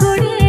くり